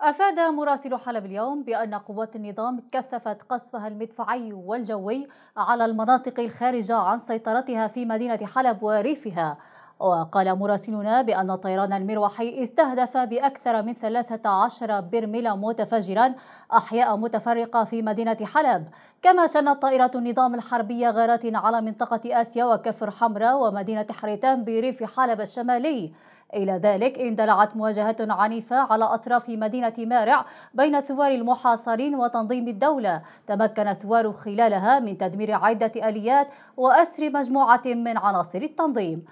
أفاد مراسل حلب اليوم بأن قوات النظام كثفت قصفها المدفعي والجوي على المناطق الخارجة عن سيطرتها في مدينة حلب وريفها. وقال مراسلنا بأن الطيران المروحي استهدف بأكثر من 13 برميلا متفجرا أحياء متفرقة في مدينة حلب. كما شنت طائرات النظام الحربية غارات على منطقة آسيا وكفر حمراء ومدينة حريتان بريف حلب الشمالي. إلى ذلك اندلعت مواجهة عنيفة على أطراف مدينة مارع بين ثوار المحاصرين وتنظيم الدولة. تمكن الثوار خلالها من تدمير عدة آليات وأسر مجموعة من عناصر التنظيم.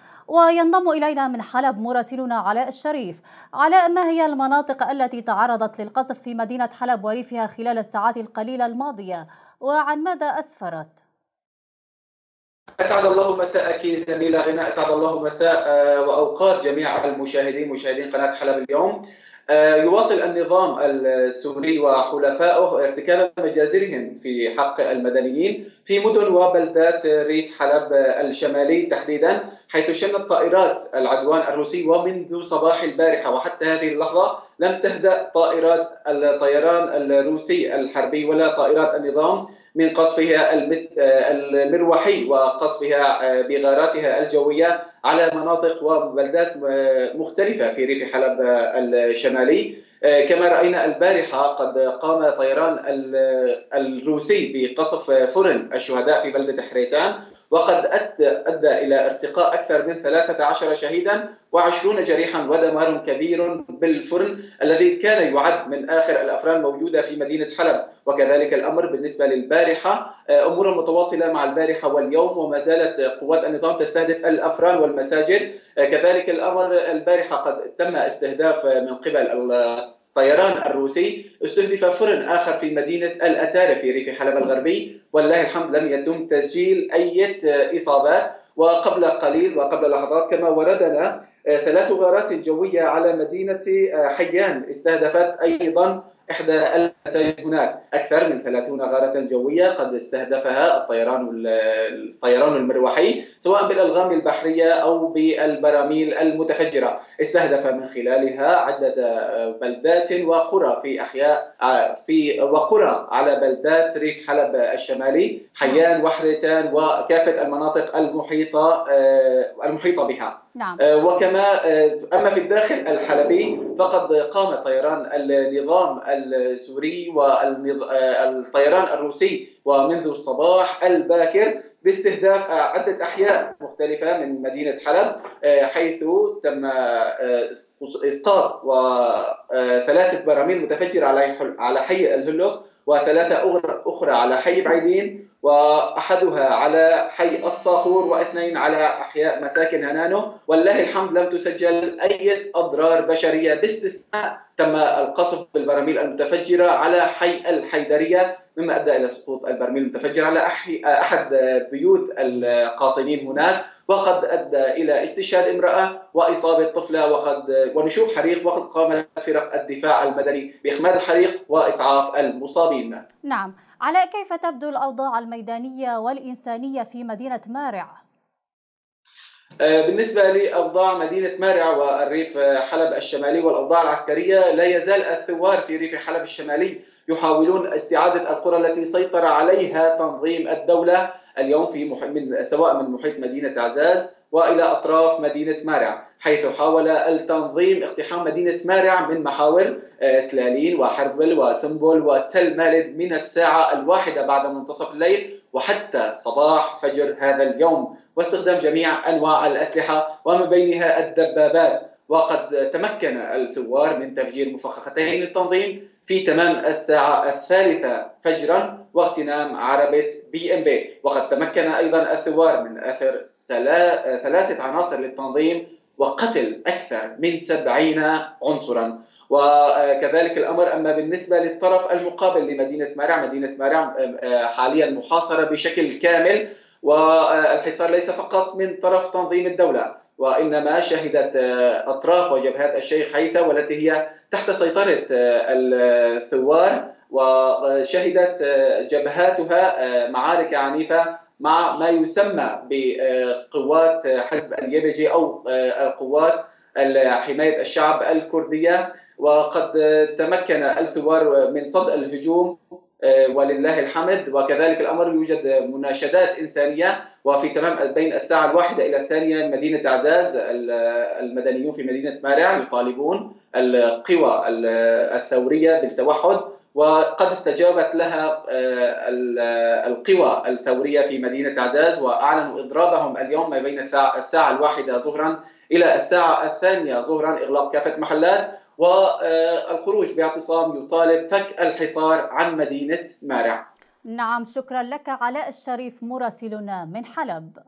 وينضم إلينا من حلب مراسلنا علاء الشريف. علاء ما هي المناطق التي تعرضت للقصف في مدينة حلب وريفها خلال الساعات القليلة الماضية؟ وعن ماذا أسفرت؟ أسعد الله مساءك زميله غناء. أسعد الله مساء آه، وأوقات جميع المشاهدين مشاهدين قناة حلب اليوم. يواصل النظام السوري وحلفائه ارتكاب مجازرهم في حق المدنيين في مدن وبلدات ريف حلب الشمالي تحديدا حيث شنت طائرات العدوان الروسي ومنذ صباح البارحة وحتى هذه اللحظة لم تهدأ طائرات الطيران الروسي الحربي ولا طائرات النظام من قصفها المروحي وقصفها بغاراتها الجوية على مناطق وبلدات مختلفة في ريف حلب الشمالي. كما رأينا البارحة قد قام طيران الروسي بقصف فرن الشهداء في بلدة حريتان. وقد أدى, أدى إلى ارتقاء أكثر من 13 شهيدا و20 جريحا ودمار كبير بالفرن الذي كان يعد من آخر الأفران الموجودة في مدينة حلب. وكذلك الأمر بالنسبة للبارحة أمور متواصلة مع البارحة واليوم وما زالت قوات النظام تستهدف الأفران والمساجد. كذلك الأمر البارحة قد تم استهداف من قبل الطيران الروسي استهدف فرن آخر في مدينة الأتارة في ريف حلب الغربي. والله الحمد لم يتم تسجيل أي إصابات. وقبل قليل وقبل لحظات كما وردنا ثلاث غارات جوية على مدينة حيان استهدفت أيضا إحدى المساجد هناك. أكثر من 30 غارة جوية قد استهدفها الطيران الطيران المروحي سواء بالألغام البحرية أو بالبراميل المتفجرة. استهدف من خلالها عدة بلدات وقرى في أحياء في وقرى على بلدات ريف حلب الشمالي حيان وحرتان وكافة المناطق المحيطة المحيطة بها. نعم. وكما أما في الداخل الحلبي فقد قام طيران النظام السوري والطيران الروسي ومنذ الصباح الباكر باستهداف عدة أحياء مختلفة من مدينة حلب حيث تم إسقاط وثلاثة براميل متفجرة على حي الهلو وثلاثة أخرى على حي بعيدين وأحدها على حي الصاخور واثنين على أحياء مساكن هنانو والله الحمد لم تسجل أي أضرار بشرية باستثناء تم القصف بالبراميل المتفجرة على حي الحيدرية. مما أدى إلى سقوط البرميل المتفجر على أحد بيوت القاطنين هناك. وقد أدى إلى استشهاد امرأة وإصابة طفلة وقد ونشوب حريق وقد قامت فرق الدفاع المدني بإخماد الحريق وإسعاف المصابين. نعم، علاء كيف تبدو الأوضاع الميدانية والإنسانية في مدينة مارع؟ بالنسبة لأوضاع مدينة مارع والريف حلب الشمالي والأوضاع العسكرية لا يزال الثوار في ريف حلب الشمالي يحاولون استعادة القرى التي سيطر عليها تنظيم الدولة اليوم في من سواء من محيط مدينة عزاز وإلى أطراف مدينة مارع حيث حاول التنظيم اقتحام مدينة مارع من محاور تلالين وحربل وسنبل وتل مالد من الساعة الواحدة بعد منتصف الليل وحتى صباح فجر هذا اليوم. واستخدام جميع أنواع الأسلحة ومن بينها الدبابات. وقد تمكن الثوار من تفجير مفخختين التنظيم في تمام الساعة الثالثة فجرا واغتنام عربة بي إم بي. وقد تمكن أيضا الثوار من أثر ثلاثة عناصر للتنظيم وقتل أكثر من سبعين عنصرا. وكذلك الأمر أما بالنسبة للطرف المقابل لمدينة مارع مدينة مارع حاليا محاصرة بشكل كامل والحصار ليس فقط من طرف تنظيم الدولة. وإنما شهدت أطراف وجبهات الشيخ حيثة والتي هي تحت سيطرة الثوار. وشهدت جبهاتها معارك عنيفة مع ما يسمى بقوات حزب اليبجي أو القوات حماية الشعب الكردية. وقد تمكن الثوار من صد الهجوم ولله الحمد. وكذلك الأمر يوجد مناشدات إنسانية وفي تمام بين الساعة الواحدة إلى الثانية مدينة عزاز المدنيون في مدينة مارع يطالبون القوى الثورية بالتوحد. وقد استجابت لها القوى الثورية في مدينة عزاز وأعلنوا إضرابهم اليوم ما بين الساعة الواحدة ظهرا إلى الساعة الثانية ظهرا إغلاق كافة محلات. والخروج باعتصام يطالب فك الحصار عن مدينة مارع. نعم شكرا لك علاء الشريف مراسلنا من حلب.